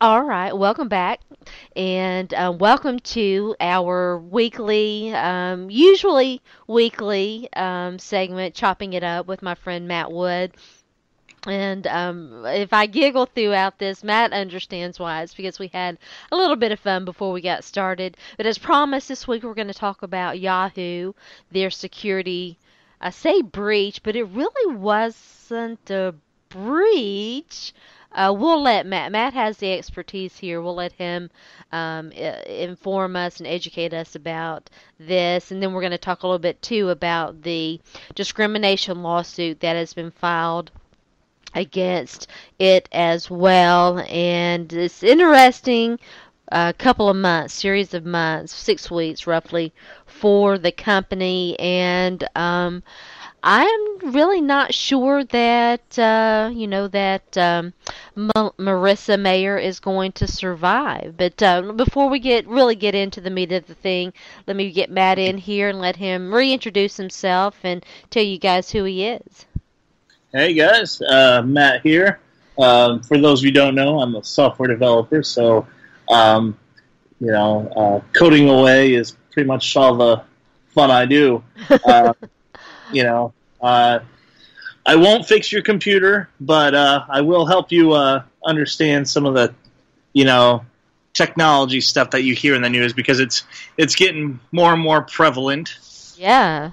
All right, welcome back, and uh, welcome to our weekly, um, usually weekly um, segment, chopping it up with my friend Matt Wood. And um, if I giggle throughout this, Matt understands why. It's because we had a little bit of fun before we got started. But as promised, this week we're going to talk about Yahoo, their security. I say breach, but it really wasn't a breach. Uh, we'll let Matt. Matt has the expertise here. We'll let him um, inform us and educate us about this, and then we're going to talk a little bit too about the discrimination lawsuit that has been filed against it as well. And it's interesting. A couple of months, series of months, six weeks roughly, for the company, and um, I'm really not sure that uh, you know that um, Marissa Mayer is going to survive. But uh, before we get really get into the meat of the thing, let me get Matt in here and let him reintroduce himself and tell you guys who he is. Hey guys, uh, Matt here. Um, for those of you who don't know, I'm a software developer, so um, you know, uh, coding away is pretty much all the fun I do. Uh, you know, uh, I won't fix your computer, but uh, I will help you uh, understand some of the, you know, technology stuff that you hear in the news because it's it's getting more and more prevalent. Yeah.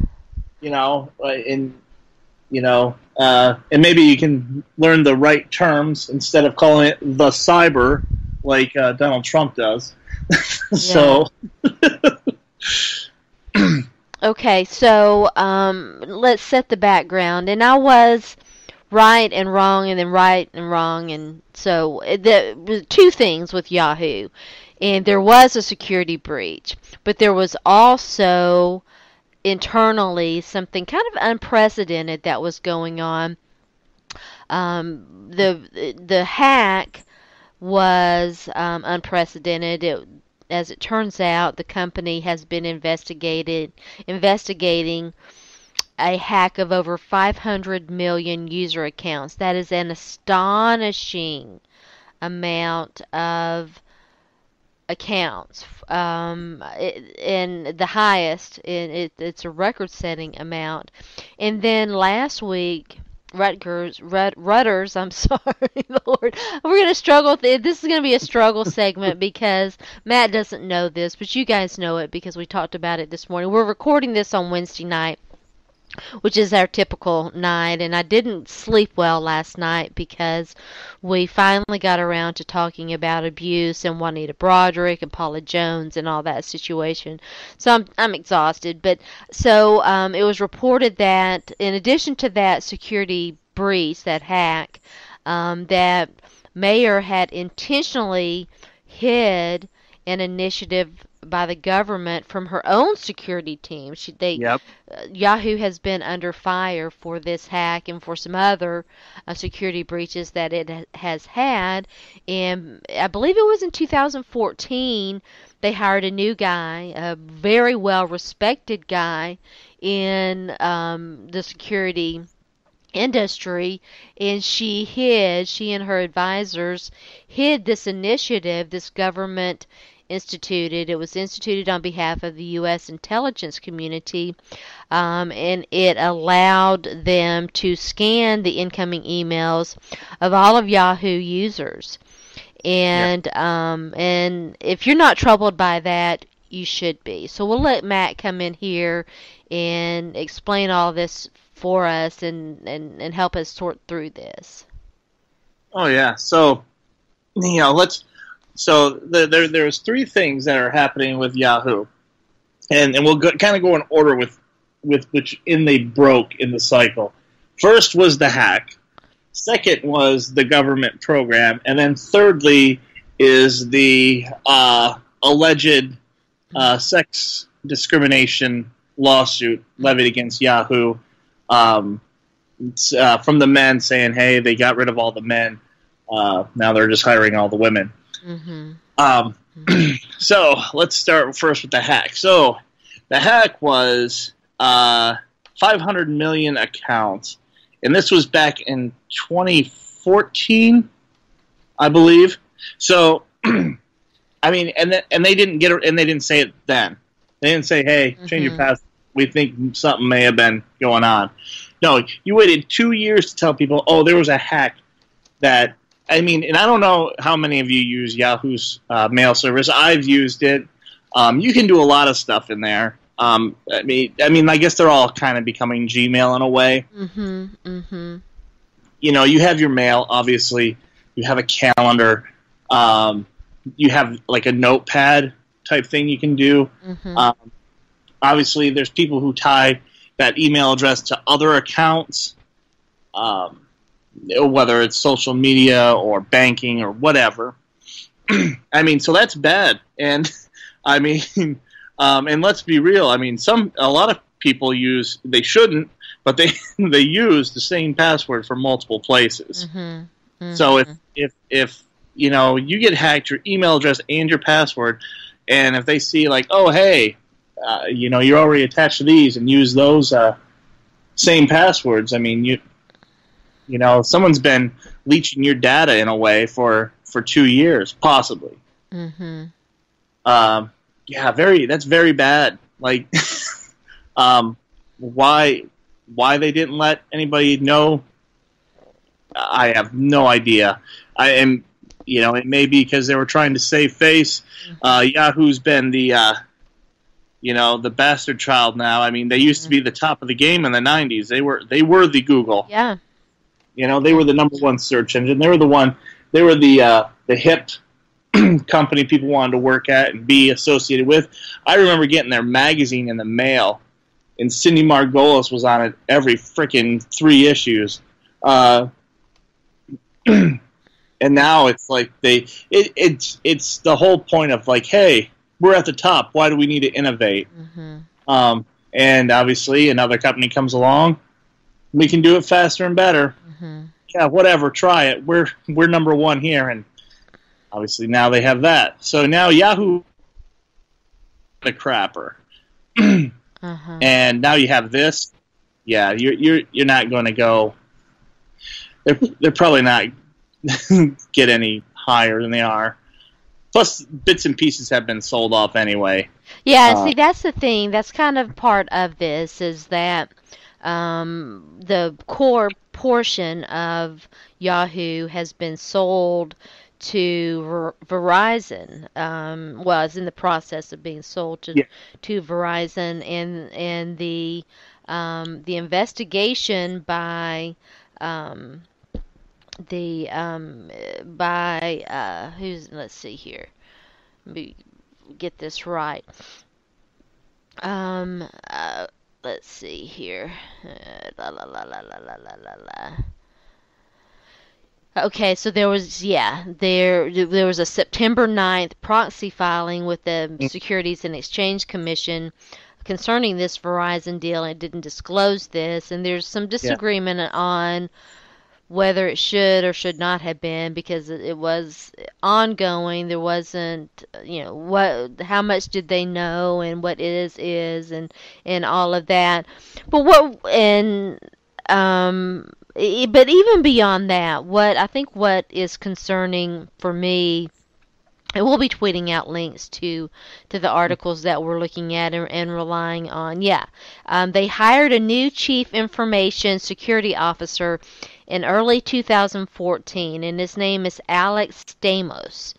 You know, and you know, uh, and maybe you can learn the right terms instead of calling it the cyber like uh, Donald Trump does. so. Okay, so um, let's set the background. And I was right and wrong, and then right and wrong, and so uh, the two things with Yahoo. And there was a security breach, but there was also internally something kind of unprecedented that was going on. Um, the the hack was um, unprecedented. It, as it turns out, the company has been investigated investigating a hack of over 500 million user accounts. That is an astonishing amount of accounts, um, and the highest. It, it's a record-setting amount. And then last week, Rutgers, Rut, Rutters, I'm sorry, Lord. We're going to struggle. Th- this is going to be a struggle segment because Matt doesn't know this, but you guys know it because we talked about it this morning. We're recording this on Wednesday night which is our typical night. And I didn't sleep well last night because we finally got around to talking about abuse and Juanita Broaddrick and Paula Jones and all that situation. So I'm I'm exhausted. But so um, it was reported that in addition to that security breach, that hack, um, that Mayer had intentionally hid an initiative by the government from her own security team. She, they, yep. uh, Yahoo has been under fire for this hack and for some other uh, security breaches that it ha- has had. And I believe it was in 2014 they hired a new guy, a very well respected guy in um, the security industry and she hid she and her advisors hid this initiative this government instituted. It was instituted on behalf of the U.S. intelligence community, um, and it allowed them to scan the incoming emails of all of Yahoo users. And um, and if you're not troubled by that, you should be. So we'll let Matt come in here and explain all this for us and, and, and help us sort through this. Oh yeah. So you know, let's so the, there there's three things that are happening with Yahoo, and and we'll go, kind of go in order with with which in they broke in the cycle. First was the hack. Second was the government program, and then thirdly is the uh, alleged uh, sex discrimination lawsuit levied against Yahoo um, uh, from the men saying, "Hey, they got rid of all the men. Uh, now they're just hiring all the women." Mm-hmm. Um, so let's start first with the hack. So the hack was uh, 500 million accounts, and this was back in 2014, I believe. So, I mean, and th- and they didn't get it, and they didn't say it then. They didn't say, "Hey, change your Mhm. password." We think something may have been going on. No, you waited two years to tell people, "Oh, there was a hack." That I mean, and I don't know how many of you use Yahoo's uh, mail service. I've used it. Um, you can do a lot of stuff in there. Um, I mean, I mean, I guess they're all kind of becoming Gmail in a way Mhm. Mhm. you know, you have your mail, obviously. You have a calendar. Um, you have like a notepad type thing you can do. Mhm. Um, obviously, there's people who tie that email address to other accounts, um, whether it's social media or banking or whatever. I mean, so that's bad. And I mean, um, and let's be real. I mean, some a lot of people use they shouldn't, but they they use the same password for multiple places. Mhm. So if if if you know you get hacked, your email address and your password, and if they see like, oh hey, uh, you know you're already attached to these and use those uh, same passwords, I mean you you know someone's been leeching your data in a way for for two years possibly. Mhm. Um, yeah, very that's very bad. Like, um, why why they didn't let anybody know? I have no idea. I am, you know, it may be because they were trying to save face. Uh, Yahoo's been the, uh, you know, the bastard child now. I mean, they used to be the top of the game in the '90s. They were they were the Google. Yeah. You know, they were the number one search engine. They were the one. They were the uh, the hip company people wanted to work at and be associated with. I remember getting their magazine in the mail, and Cindy Margolis was on it every freaking three issues. Uh, and now it's like they it, it's it's the whole point of like, hey, we're at the top. Why do we need to innovate? Mhm. Um, and obviously, another company comes along, we can do it faster and better Mhm. yeah, whatever, try it. We're we're number one here, and obviously now they have that. So now Yahoo, the crapper, Uh-huh. and now you have this. Yeah, you're you're you're not going to go. They're they're probably not get any higher than they are. Plus, bits and pieces have been sold off anyway. Yeah, Uh, see, that's the thing. That's kind of part of this is that um, the core portion of Yahoo has been sold to Ver- Verizon. Um, well, it's in the process of being sold to to Verizon, and and the um, the investigation by um, the um, by uh, who's let's see here, Let me get this right. Um, uh, let's see here. Uh, la la la la la la la la la. Okay, so there was yeah, there there was a September 9th proxy filing with the Securities and Exchange Commission concerning this Verizon deal and it didn't disclose this and there's some disagreement on whether it should or should not have been because it was ongoing. There wasn't you know what how much did they know and what is is and and all of that. But what and um but even beyond that what i think what is concerning for me and we'll be tweeting out links to to the articles that we're looking at and, and relying on. Yeah um, they hired a new chief information security officer in early 2014 and his name is alex stamos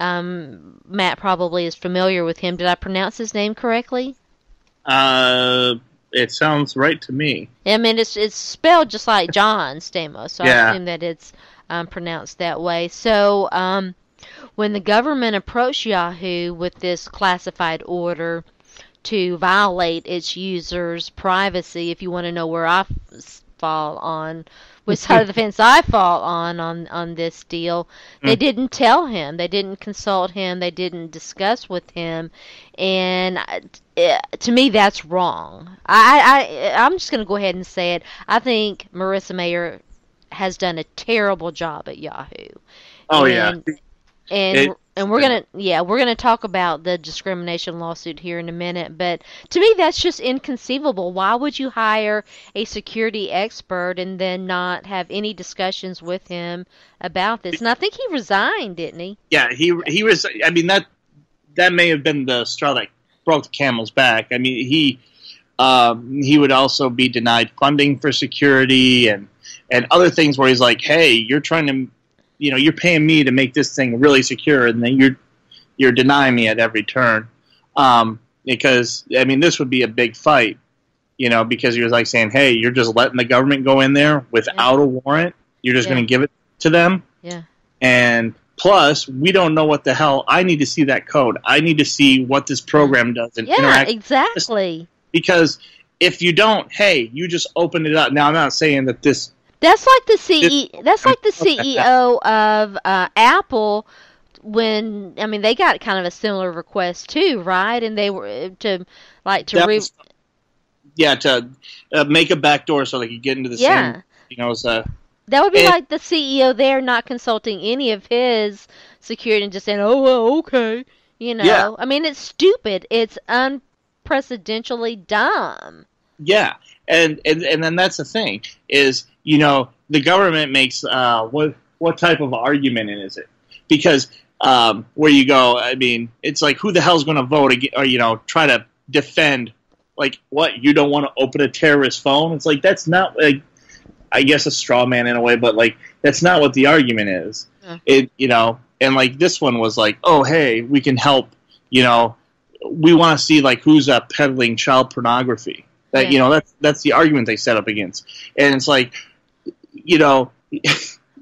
um, matt probably is familiar with him did i pronounce his name correctly Uh, it sounds right to me. I mean, it's it's spelled just like John Stamos, so I assume that it's um, pronounced that way. So, um, when the government approached Yahoo with this classified order to violate its users' privacy, if you want to know where I f- fall on, which side of the fence I fall on on on this deal, they Mm. didn't tell him, they didn't consult him, they didn't discuss with him, and I- eh, to me that's wrong. I, I I'm just gonna go ahead and say it. I think Marissa Mayer has done a terrible job at Yahoo. Oh yeah, and, and It- and we're gonna yeah we're gonna talk about the discrimination lawsuit here in a minute but to me that's just inconceivable why would you hire a security expert and then not have any discussions with him about this and i think he resigned didn't he Yeah, he he was. I mean that that may have been the straw that broke the camel's back. I mean he um, he would also be denied funding for security and and other things where he's like, hey, you're trying to, you know, you're paying me to make this thing really secure, and then you're you're denying me at every turn. Um, because I mean, this would be a big fight, you know, because he was like saying, hey, you're just letting the government go in there without a warrant. You're just Yeah. going to give it to them. yeah And plus, we don't know what the hell. I need to see that code. I need to see what this program does and yeah interact. exactly Because if you don't, hey, you just open it up. Now, I'm not saying that this. That's like the CE. That's like the CEO of uh, Apple. When I mean, they got kind of a similar request too, right? And they were to like to re- was- yeah, to uh, make a back door so they could get into the yeah. same. You know, as a, That would be And- like the CEO there not consulting any of his security and just saying, "Oh, well, okay." You know, Yeah. I mean, it's stupid. It's unprecedentedly dumb. Yeah, and, and and then that's the thing is you know the government makes uh, what what type of argument is it? Because um, where you go, I mean, it's like who the hell's going to vote or you know try to defend like what you don't want to open a terrorist phone? It's like that's not like I guess a straw man in a way, but like that's not what the argument is. Yeah. It you know, and like this one was like, oh hey, we can help. You know, we want to see like who's uh, peddling child pornography. That Yeah. you know that's that's the argument they set up against, and it's like, you know,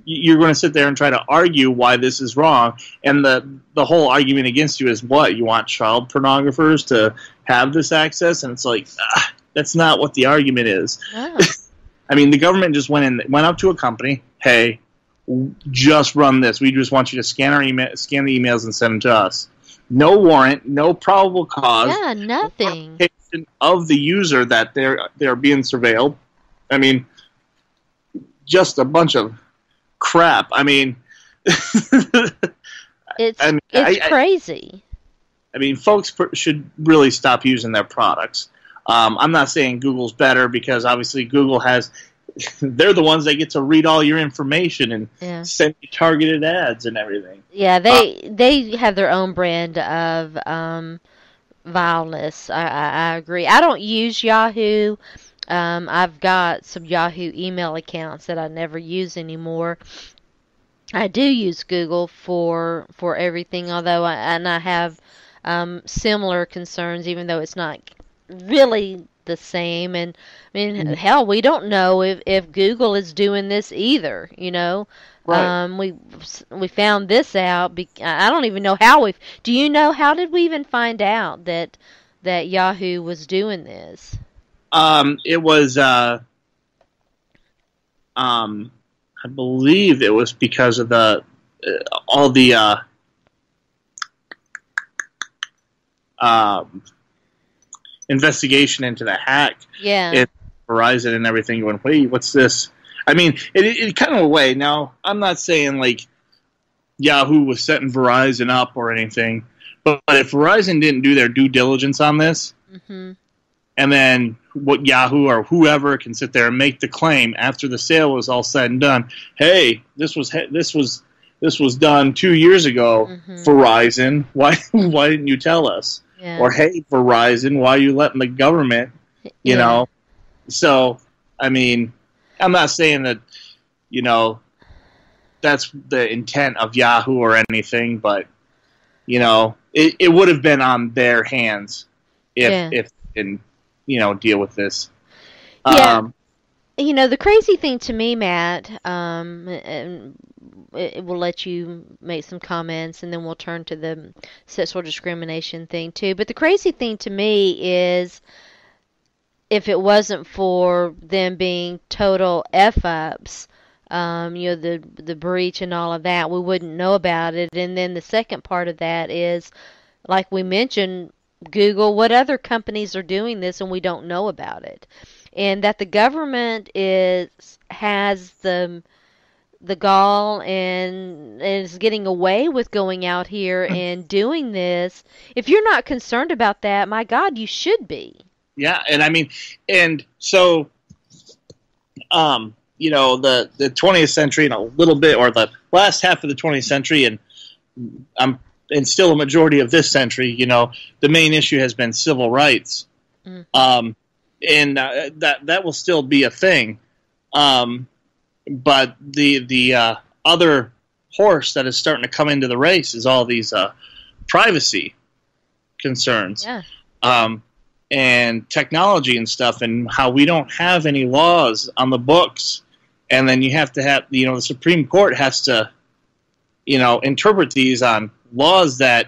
you're going to sit there and try to argue why this is wrong, and the the whole argument against you is what you want child pornographers to have this access, and it's like ah, that's not what the argument is. No. I mean, the government just went in, went up to a company, hey, w- just run this. We just want you to scan our email, scan the emails and send them to us. No warrant, no probable cause yeah, nothing. Notification of the user that they're they're being surveilled. I mean, just a bunch of crap. I mean, It's I mean, it's I- I- crazy. I mean, folks pr- should really stop using their products. Um, I'm not saying Google's better because obviously Google has. They're the ones that get to read all your information and Yeah. send you targeted ads and everything. Yeah, they they have their own brand of um, vileness. I, I, I agree. I don't use Yahoo. Um, I've got some Yahoo email accounts that I never use anymore. I do use Google for for everything, although I, and I have um, similar concerns, even though it's not really the same. And I mean, Mhm. hell, we don't know if if Google is doing this either. You know. Right. Um, we we found this out. Be, I don't even know how we. Do you know how did we even find out that that Yahoo was doing this? Um, it was, uh, um, I believe it was because of the uh, all the uh, um, investigation into the hack, Yeah. It- Verizon and everything. Going, wait, what's this? I mean, it, it, it kind of a way. Now, I'm not saying like Yahoo was setting Verizon up or anything, but, but if Verizon didn't do their due diligence on this, hmm and then what Yahoo or whoever can sit there and make the claim after the sale was all said and done. Hey, this was this was this was done two years ago. Mhm. Verizon, why why didn't you tell us? Yeah. Or hey, Verizon, why are you letting the government? You Yeah. know, so I mean, I'm not saying that you know that's the intent of Yahoo or anything, but you know, it, it would have been on their hands if Yeah. if and you know deal with this. Yeah. Um, You know, the crazy thing to me, Matt, um, and it will let you make some comments, and then we'll turn to the sexual discrimination thing too. But the crazy thing to me is, if it wasn't for them being total f ups, um, you know, the the breach and all of that, we wouldn't know about it. And then the second part of that is, like we mentioned, Google. What other companies are doing this, and we don't know about it? And that the government is has the the gall and is getting away with going out here and doing this, if you're not concerned about that, my God, you should be. Yeah, and I mean, and so, um, you know, the the 20th century and a little bit, or the last half of the 20th century, and I'm and still a majority of this century, you know, the main issue has been civil rights, mm. um, and uh, that that will still be a thing. Um, but the the uh, other horse that is starting to come into the race is all these uh, privacy concerns. Yeah. Um, and technology and stuff, and how we don't have any laws on the books, and then you have to have, you know, the Supreme Court has to, you know, interpret these on laws that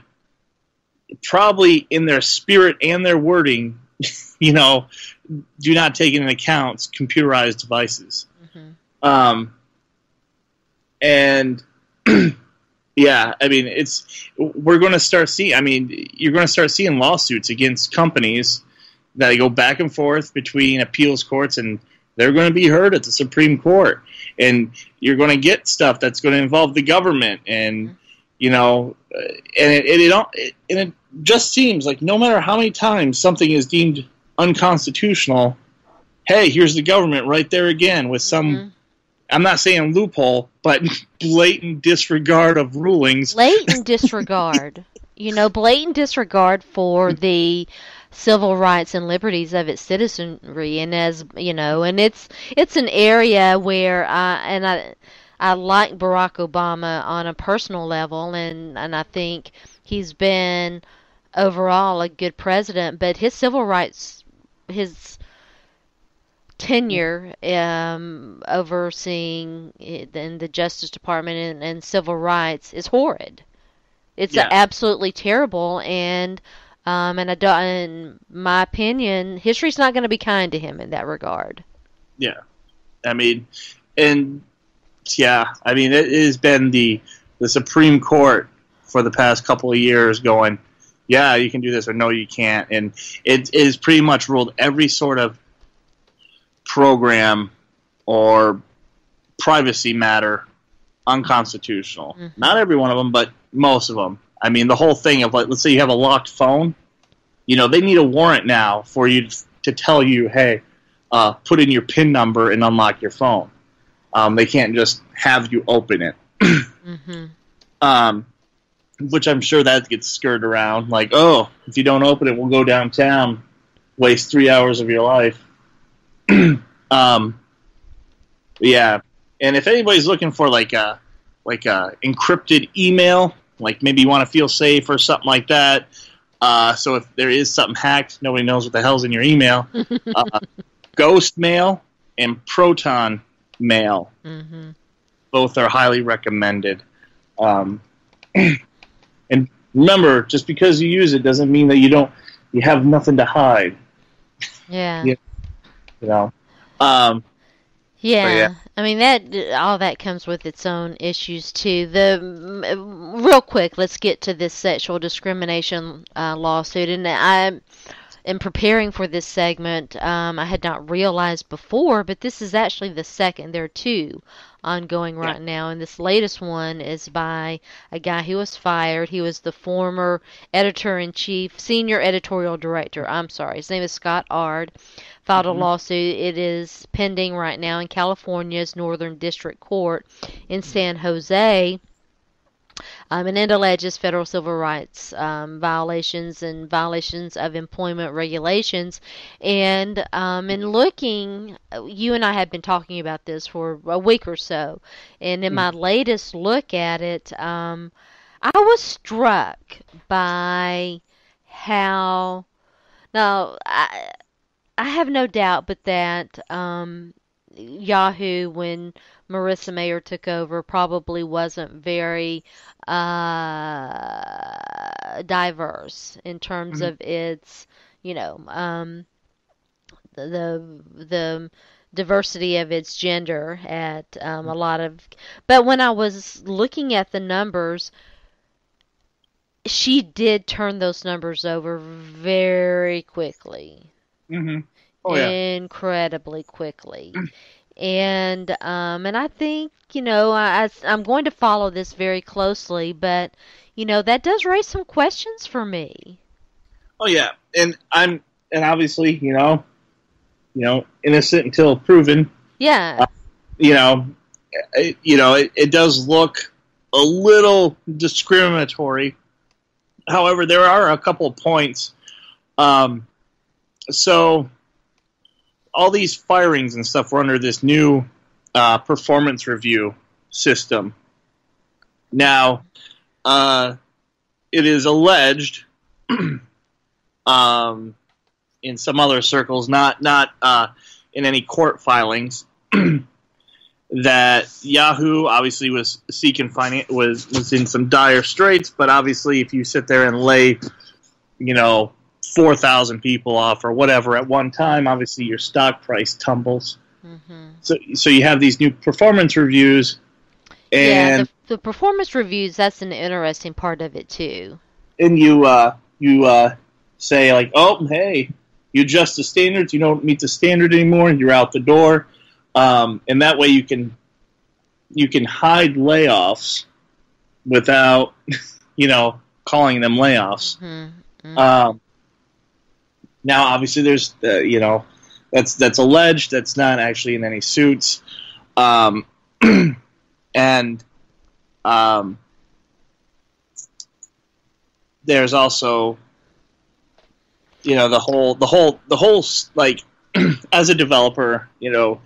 probably in their spirit and their wording, you know, do not take into account computerized devices. Mm-hmm. Um, and yeah, I mean, it's we're going to start seeing. I mean, you're going to start seeing lawsuits against companies that go back and forth between appeals courts, and they're going to be heard at the Supreme Court. And you're going to get stuff that's going to involve the government, and you know, and it, it, it, and it just seems like no matter how many times something is deemed unconstitutional, hey, here's the government right there again with some. Mm-hmm. I'm not saying loophole, but blatant disregard of rulings. Blatant disregard. you know, blatant disregard for the civil rights and liberties of its citizenry and as you know and it's it's an area where I and I I like Barack Obama on a personal level and and I think he's been overall a good president but his civil rights his tenure um, overseeing in the Justice Department and, and civil rights is horrid. It's yeah. absolutely terrible, and um, and I don't, in my opinion, history's not going to be kind to him in that regard. Yeah, I mean, and yeah, I mean, it has been the the Supreme Court for the past couple of years going, yeah, you can do this, or no, you can't, and it is pretty much ruled every sort of program or privacy matter unconstitutional. Mm-hmm. Not every one of them, but most of them. I mean, the whole thing of like, let's say you have a locked phone, you know, they need a warrant now for you to tell you, hey, uh, put in your PIN number and unlock your phone. Um, they can't just have you open it. mm-hmm. um, which I'm sure that gets skirted around. Like, oh, if you don't open it, we'll go downtown, waste three hours of your life. um, yeah, and if anybody's looking for like a like a encrypted email like maybe you want to feel safe or something like that. Uh, so if there is something hacked, nobody knows what the hell's in your email. uh, Ghost Mail and Proton Mail, mm-hmm. both are highly recommended. Um, remember, just because you use it doesn't mean that you don't you have nothing to hide. Yeah. you know. Um, yeah. yeah. I mean that all that comes with its own issues too. The real quick, let's get to this sexual discrimination uh, lawsuit, and I. In preparing for this segment, um, I had not realized before, but this is actually the second. There are two ongoing right yeah. now, and this latest one is by a guy who was fired. He was the former editor in chief, senior editorial director. I'm sorry, his name is Scott Ard filed a mm-hmm. lawsuit. It is pending right now in California's Northern District Court in San Jose. Um, and it alleges federal civil rights um, violations and violations of employment regulations. And um, in looking, you and I have been talking about this for a week or so. And in mm. my latest look at it, um, I was struck by how. Now, I, I have no doubt but that um, Yahoo, when Marissa Mayer took over, probably wasn't very uh, diverse in terms mm-hmm. of its, you know, um, the the diversity of its gender at um, a lot of. But when I was looking at the numbers, she did turn those numbers over very quickly. Mm-hmm. Oh, yeah. incredibly quickly. and um, and I think you know I, I'm going to follow this very closely, but you know that does raise some questions for me. Oh yeah, and I'm and obviously you know, you know, innocent until proven. Yeah. Uh, you know, it, you know, it, it does look a little discriminatory. However, there are a couple of points. Um, so all these firings and stuff were under this new uh, performance review system. Now, uh, it is alleged um, in some other circles, not not uh, in any court filings, that Yahoo obviously was seeking finance was was in some dire straits. But obviously, if you sit there and lay, you know, four thousand people off or whatever at one time, obviously your stock price tumbles. Mm-hmm. So so you have these new performance reviews, and yeah, the, the, performance reviews. That's an interesting part of it too. And you uh, you uh, say like, oh hey, you adjust the standards. You don't meet the standard anymore, and you're out the door. Um, and that way you can you can hide layoffs without you know calling them layoffs. Mm-hmm. Mm-hmm. Um, now, obviously, there's uh, you know that's that's alleged. That's not actually in any suits, um, and um, there's also you know the whole the whole the whole like as a developer, you know,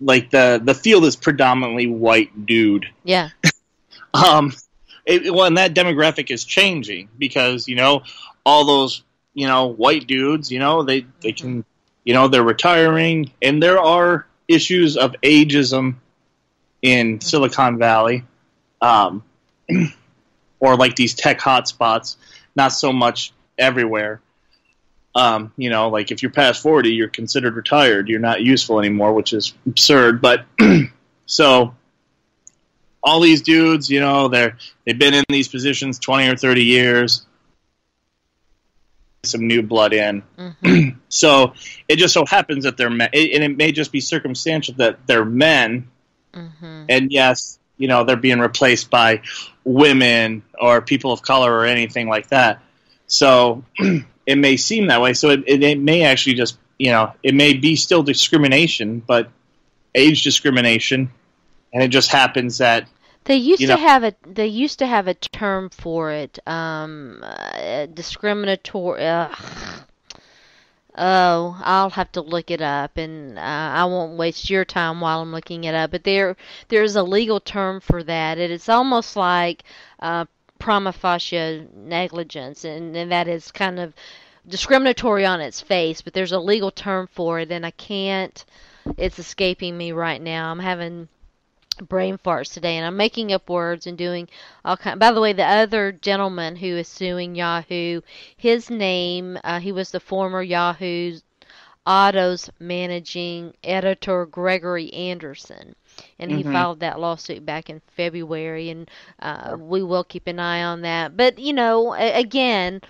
like the the field is predominantly white dude. Yeah. um, it, well, and that demographic is changing because you know all those you know white dudes, you know they they mm-hmm. can you know they're retiring, and there are issues of ageism in mm-hmm. Silicon Valley, um, or like these tech hotspots. Not so much everywhere. Um, you know, like if you're past 40, you're considered retired. You're not useful anymore, which is absurd. But so all these dudes, you know, they're they've been in these positions 20 or 30 years. Some new blood in. Mm-hmm. so it just so happens that they're men, and it may just be circumstantial that they're men. Mm-hmm. And yes, you know, they're being replaced by women or people of color or anything like that. So it may seem that way. So it, it, it, may actually just, you know, it may be still discrimination, but age discrimination, and it just happens that they used to know, have a they used to have a term for it, um, uh, discriminatory. Uh, oh, I'll have to look it up, and uh, I won't waste your time while I'm looking it up. But there there's a legal term for that. It, it's almost like uh, prima facie negligence, and, and that is kind of discriminatory on its face, but there's a legal term for it, and I can't. It's escaping me right now. I'm having brain farts today, and I'm making up words and doing all kind. By the way, the other gentleman who is suing Yahoo, his name, uh, he was the former Yahoo Auto's managing editor Gregory Anderson and he mm-hmm. filed that lawsuit back in February, and uh, we will keep an eye on that. But you know, again,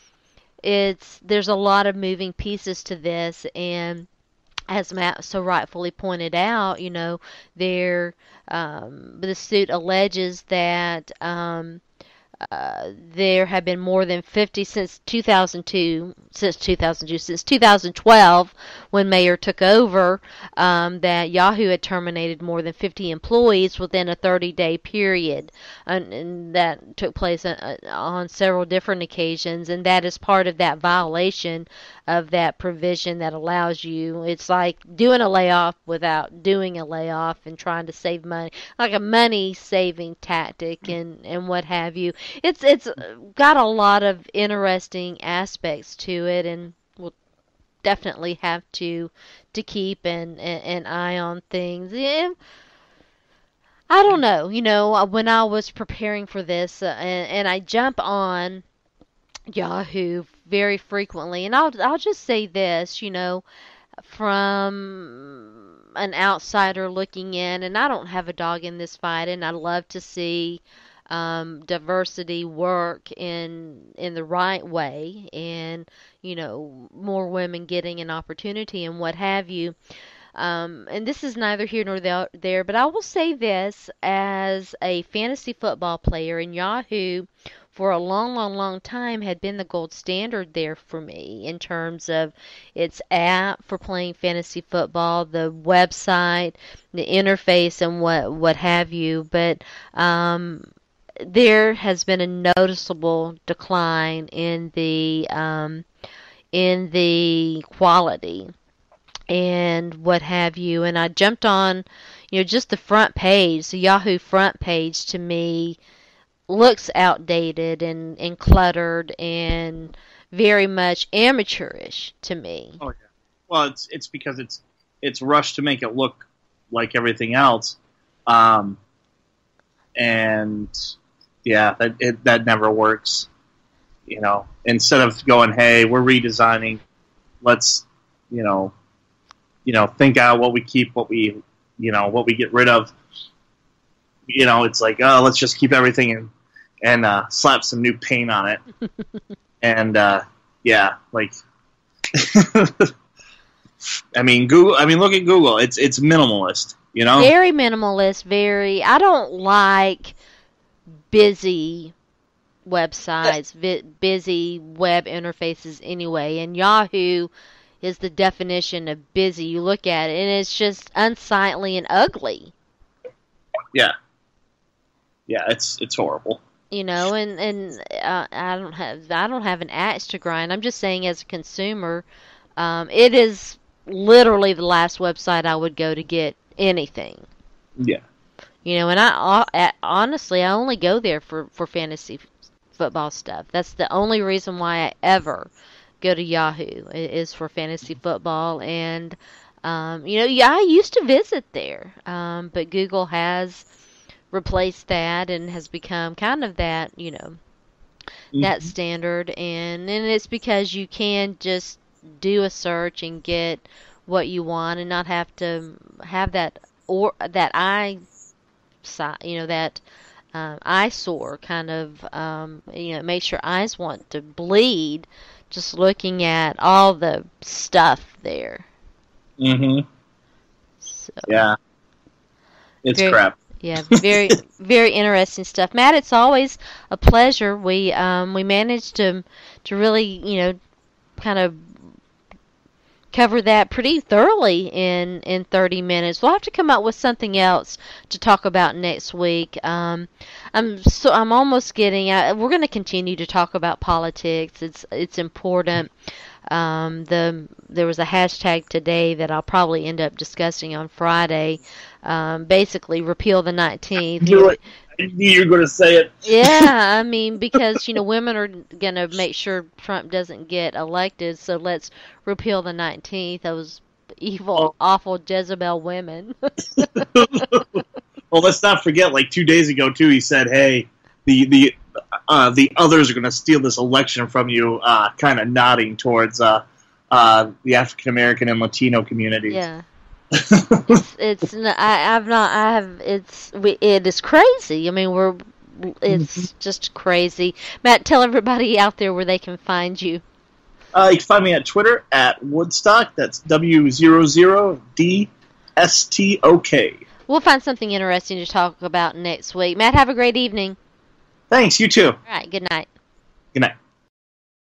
it's there's a lot of moving pieces to this, and as Matt so rightfully pointed out, you know, there um, the suit alleges that. Um, uh, there have been more than 50 since 2002, since 2002, since 2012, when Mayer took over, um, that Yahoo had terminated more than 50 employees within a 30-day period, and, and that took place on, uh, on several different occasions, and that is part of that violation of that provision that allows you. It's like doing a layoff without doing a layoff and trying to save money, like a money saving tactic and and what have you. It's it's got a lot of interesting aspects to it, and definitely have to to keep an an, an eye on things. Yeah. I don't know. You know, when I was preparing for this, uh, and, and I jump on Yahoo very frequently. And I'll I'll just say this, you know, from an outsider looking in, and I don't have a dog in this fight, and I love to see um, diversity work in in the right way, and you know, more women getting an opportunity and what have you. Um, and this is neither here nor there, but I will say this as a fantasy football player in Yahoo for a long, long, long time had been the gold standard there for me in terms of its app for playing fantasy football, the website, the interface, and what what have you. But um, there has been a noticeable decline in the um, in the quality and what have you. And I jumped on, you know, just the front page, the Yahoo front page to me looks outdated and, and cluttered and very much amateurish to me. Oh yeah. Well, it's it's because it's it's rushed to make it look like everything else, um, and yeah, that it, that never works. You know, instead of going, hey, we're redesigning, let's you know, you know, think out what we keep, what we you know, what we get rid of. You know, it's like, oh, let's just keep everything in and uh, slap some new paint on it. and uh, yeah, like I mean Google. I mean look at Google. It's it's minimalist. You know, very minimalist. Very. I don't like busy websites, vi- busy web interfaces anyway. And Yahoo is the definition of busy. You look at it, and it's just unsightly and ugly. Yeah. Yeah, it's it's horrible you know and and uh, i don't have i don't have an axe to grind i'm just saying as a consumer um, it is literally the last website i would go to get anything yeah you know and i honestly i only go there for for fantasy football stuff. That's the only reason why i ever go to yahoo is for fantasy football. And um, you know yeah i used to visit there um, but google has replaced that and has become kind of that, you know, mm-hmm. that standard. And and it's because you can just do a search and get what you want and not have to have that or that eye you know that um, eyesore kind of um, you know makes your eyes want to bleed just looking at all the stuff there. Mm-hmm. So, yeah. It's very, crap. Yeah, very very interesting stuff, Matt. It's always a pleasure. We um, we managed to to really you know kind of cover that pretty thoroughly in in 30 minutes. We'll have to come up with something else to talk about next week. Um, I'm so I'm almost getting. Uh, we're going to continue to talk about politics. It's it's important. Um, the there was a hashtag today that I'll probably end up discussing on Friday. Um, basically, repeal the nineteenth. Do it. I knew you were going to say it. yeah, I mean because you know women are going to make sure Trump doesn't get elected, so let's repeal the nineteenth. Those evil, oh. awful Jezebel women. well, let's not forget. Like two days ago, too, he said, "Hey, the the uh, the others are going to steal this election from you, uh, kind of nodding towards uh, uh, the African American and Latino communities. Yeah. it's, it's I, I've not I have it's we, it is crazy. I mean we're it's mm-hmm. just crazy. Matt, tell everybody out there where they can find you. Uh, you can find me at Twitter at Woodstock. That's W zero zero D S T O K. We'll find something interesting to talk about next week. Matt, have a great evening. Thanks. You too. All right. Good night. Good night.